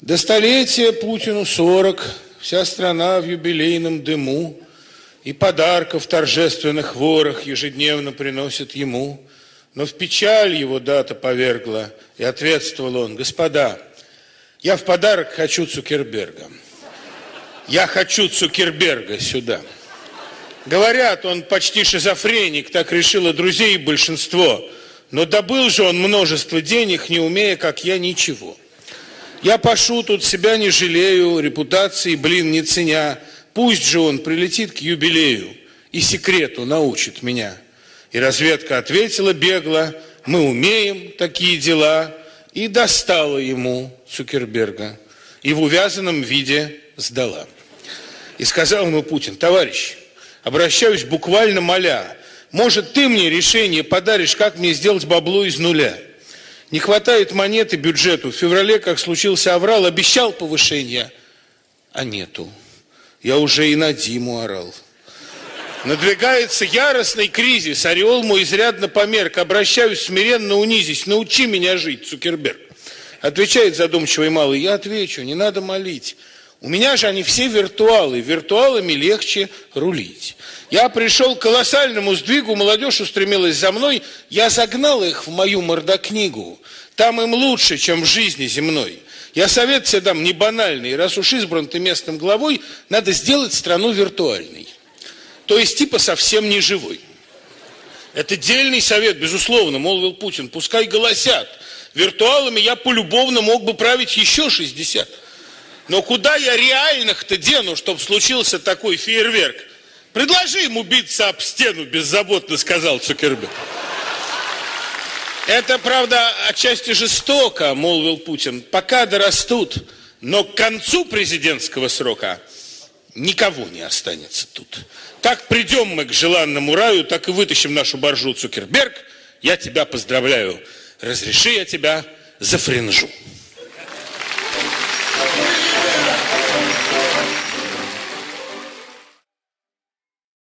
До столетия Путину 40, вся страна в юбилейном дыму, и подарков торжественных ворох ежедневно приносит ему. Но в печаль его дата повергла, и ответствовал он, господа, я в подарок хочу Цукерберга. Я хочу Цукерберга сюда. Говорят, он почти шизофреник, так решило друзей большинство. Но добыл же он множество денег, не умея, как я, ничего. Я пошу тут себя не жалею, репутации, блин, не ценя. Пусть же он прилетит к юбилею и секрету научит меня. И разведка ответила бегло, мы умеем такие дела, и достала ему Цукерберга, и в увязанном виде сдала. И сказал ему Путин, товарищ, обращаюсь буквально моля, может, ты мне решение подаришь, как мне сделать бабло из нуля? Не хватает монеты бюджету. В феврале, как случился аврал, обещал повышение, а нету. Я уже и на Диму орал. Надвигается яростный кризис, ореол мой изрядно померк. Обращаюсь смиренно унизись, научи меня жить, Цукерберг. Отвечает задумчивый малый, я отвечу, не надо молить. У меня же они все виртуалы, виртуалами легче рулить. Я пришел к колоссальному сдвигу, молодежь устремилась за мной, я загнал их в мою мордокнигу. Там им лучше, чем в жизни земной. Я совет тебе дам не банальный, раз уж избран ты местным главой, надо сделать страну виртуальной. То есть типа совсем не живой. Это дельный совет, безусловно, молвил Путин. Пускай голосят. Виртуалами я полюбовно мог бы править еще 60. Но куда я реальных-то дену, чтобы случился такой фейерверк? Предложи ему биться об стену, беззаботно сказал Цукерберг. Это, правда, отчасти жестоко, молвил Путин. Пока дорастут, но к концу президентского срока никого не останется тут. Как придем мы к желанному раю, так и вытащим нашу боржу Цукерберг. Я тебя поздравляю. Разреши я тебя зафренжу.